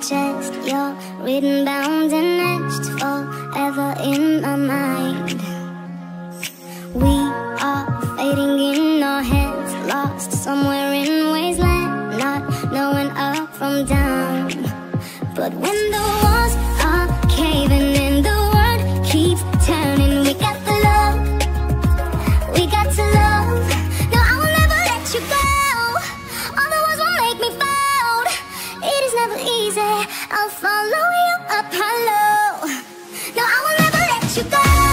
chest. You're written, bound, and etched forever in my mind. We are fading in our heads, lost somewhere in wasteland, not knowing up from down. But when the walls are caving in, the world keeps turning. We got the love, we got to love. No, I will never let you go. I'll follow you up, hello No, I will never let you go.